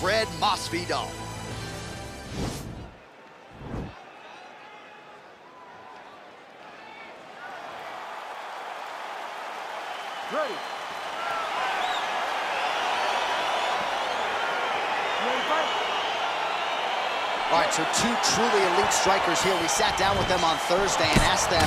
Gamebred Masvidal. Ready. All right, so two truly elite strikers here. We sat down with them on Thursday and asked them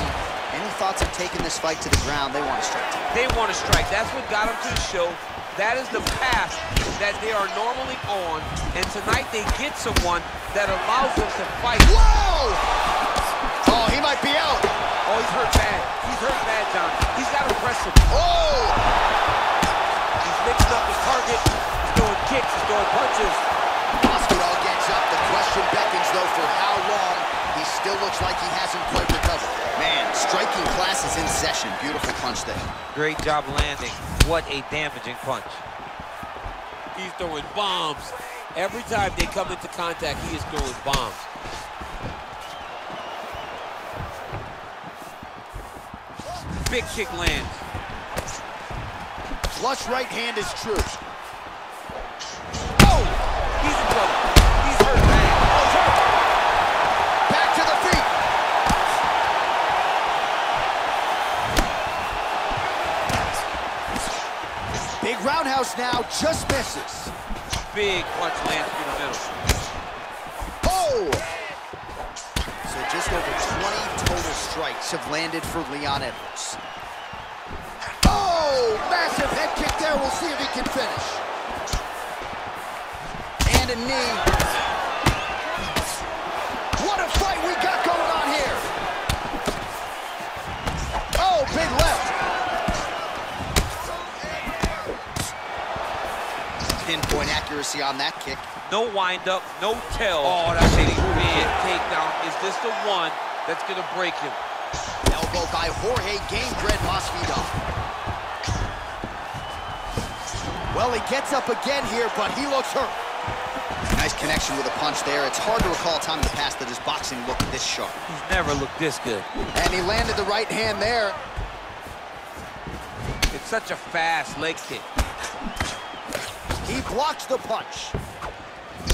any thoughts of taking this fight to the ground. They want to strike. They want to strike. That's what got them to the show. That is the path that they are normally on. And tonight they get someone that allows them to fight. Whoa! Oh, he might be out. Oh, he's hurt bad. He's hurt bad, John. He's got to press him. Oh! He's mixing up his target. He's throwing kicks. He's throwing punches. Masvidal gets up. The question beckons, though, for how long. He still looks like he hasn't quite recovered. Man, striking class in session. Beautiful punch there. Great job landing. What a damaging punch. He's throwing bombs. Every time they come into contact, he is throwing bombs. Big kick lands. Flush right hand is true. Now, just misses. Big punch lands through the middle. Oh! So just over 20 total strikes have landed for Leon Edwards. Oh! Massive head kick there. We'll see if he can finish. And a knee. Accuracy on that kick. No windup, no tell. Oh, that's a big takedown. Is this the one that's going to break him? Elbow by Jorge Gamebred Masvidal. Well, he gets up again here, but he looks hurt. Nice connection with a punch there. It's hard to recall time in the past that his boxing looked this sharp. He's never looked this good. And he landed the right hand there. It's such a fast leg kick. He blocks the punch.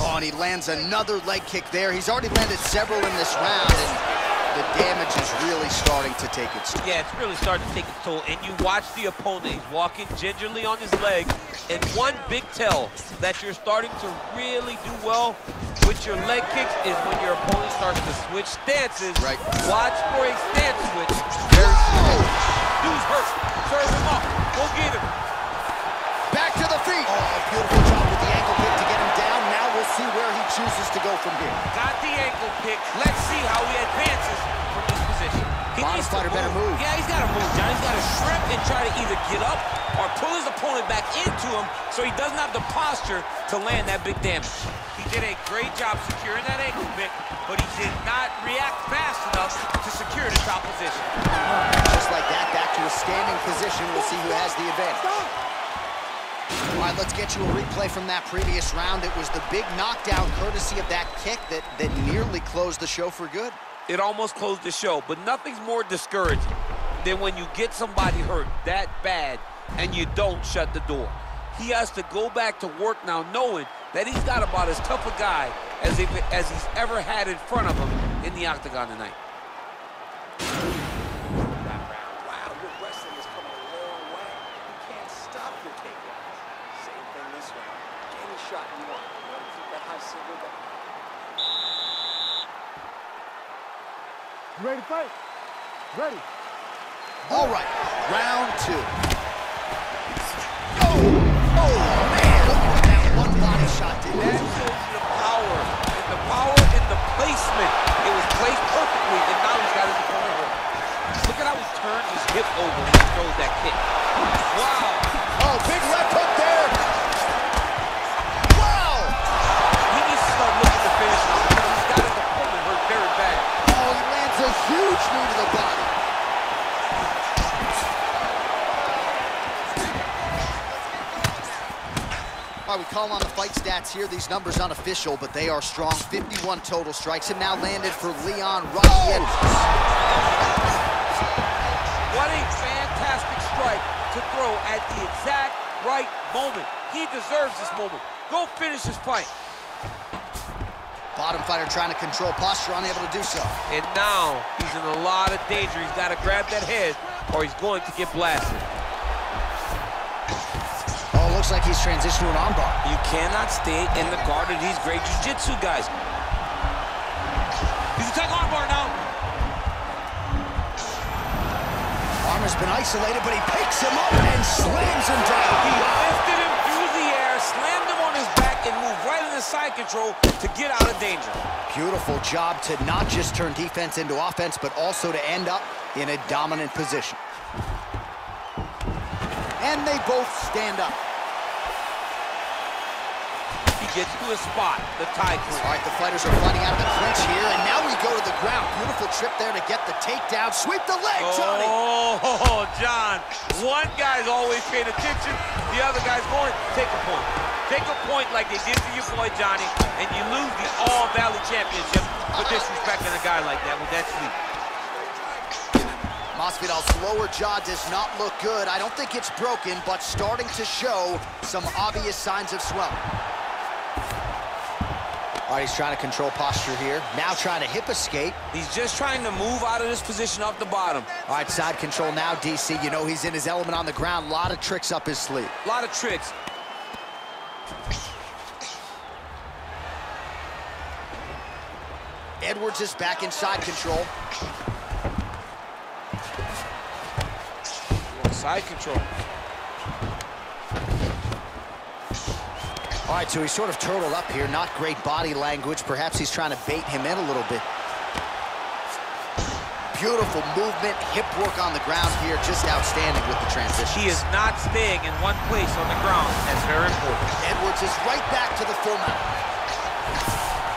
Oh, and he lands another leg kick there. He's already landed several in this round, and the damage is really starting to take its toll. Yeah, it's really starting to take its toll. And you watch the opponent. He's walking gingerly on his leg. And one big tell that you're starting to really do well with your leg kicks is when your opponent starts to switch stances. Right. Watch for a stance switch. Very. Dude's hurt. Serve him up. Go get him. Beautiful job with the ankle kick to get him down. Now we'll see where he chooses to go from here. Got the ankle pick. Let's see how he advances from this position. He Modest needs to fighter better move. Yeah, he's got to move, John. He's got to shrimp and try to either get up or pull his opponent back into him so he doesn't have the posture to land that big damage. He did a great job securing that ankle pick, but he did not react fast enough to secure the top position. Just like that, back to a standing position. We'll see who has the advantage. All right, let's get you a replay from that previous round. It was the big knockdown courtesy of that kick that, that nearly closed the show for good. It almost closed the show, but nothing's more discouraging than when you get somebody hurt that bad and you don't shut the door. He has to go back to work now knowing that he's got about as tough a guy as, if, as he's ever had in front of him in the octagon tonight. Wow, your wrestling is coming a long way. You can't stop your takedowns. Same thing this round. Any shot you want. You want to keep that high single down. You ready to fight? Ready. All right, round two. Oh, oh, man, look what that one body shot did. That shows the power, and the power in the placement. It was placed perfectly, and now he's got his opponent hurt. Look at how he turns his hip over when he throws that kick. Wow. Oh, big left he a huge knee to the body. All right, we call on the fight stats here. These numbers unofficial, but they are strong. 51 total strikes and now landed for Leon Rocky Edwards. What a fantastic strike to throw at the exact right moment. He deserves this moment. Go finish this fight. Bottom fighter trying to control posture, unable to do so. And now he's in a lot of danger. He's got to grab that head or he's going to get blasted. Oh, looks like he's transitioned to an armbar. You cannot stay in the guard of these great jiu-jitsu guys. He's attacking armbar now. Arm has been isolated, but he picks him up and slams him down. He lifted him through the air, slammed him on his back, and side control to get out of danger. Beautiful job to not just turn defense into offense, but also to end up in a dominant position. And they both stand up. Gets to his spot, the tie clinch. All right, the fighters are fighting out of the clinch here, and now we go to the ground. Beautiful trip there to get the takedown. Sweep the leg, oh, Johnny. Oh, John. One guy's always paying attention. The other guy's going, take a point. Take a point like they did to your boy, Johnny, and you lose the All-Valley Championship for disrespecting a guy like that with that sweep. Masvidal's lower jaw does not look good. I don't think it's broken, but starting to show some obvious signs of swelling. All right, he's trying to control posture here. Now trying to hip escape. He's just trying to move out of this position off the bottom. All right, side control now, DC. You know he's in his element on the ground. A lot of tricks up his sleeve. A lot of tricks. Edwards is back in side control. Side control. All right, so he's sort of turtled up here. Not great body language. Perhaps he's trying to bait him in a little bit. Beautiful movement, hip work on the ground here. Just outstanding with the transition. He is not staying in one place on the ground. That's very important. Edwards is right back to the full mount.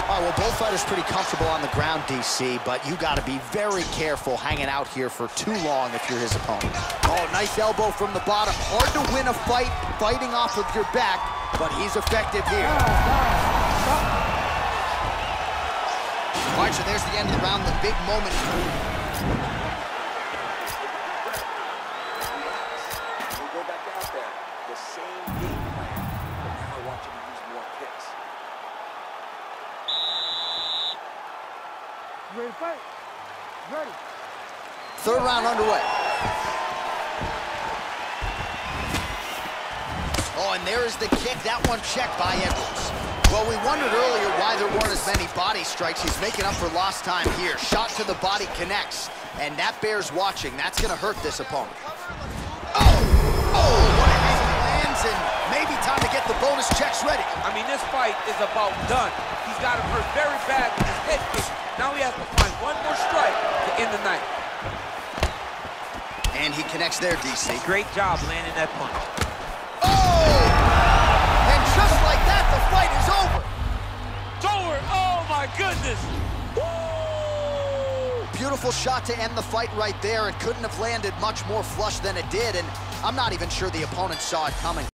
All right, well, both fighters pretty comfortable on the ground, DC, but you got to be very careful hanging out here for too long if you're his opponent. Oh, nice elbow from the bottom. Hard to win a fight fighting off of your back, but he's effective here. All right, so there's the end of the round, the big moment. We go back out there. The same game plan. But now I want you to use more kicks. Ready to fight? Ready. Third round underway. And there is the kick. That one checked by Edwards. Well, we wondered earlier why there weren't as many body strikes. He's making up for lost time here. Shot to the body connects, and that bears watching. That's going to hurt this opponent. Oh! Oh! What a hit lands, and maybe time to get the bonus checks ready. I mean, this fight is about done. He's got him hurt very bad with his head kick. Now he has to find one more strike to end the night. And he connects there, DC. Great job landing that punch. Fight is over. It's over. Oh, my goodness. Beautiful shot to end the fight right there. It couldn't have landed much more flush than it did, and I'm not even sure the opponent saw it coming.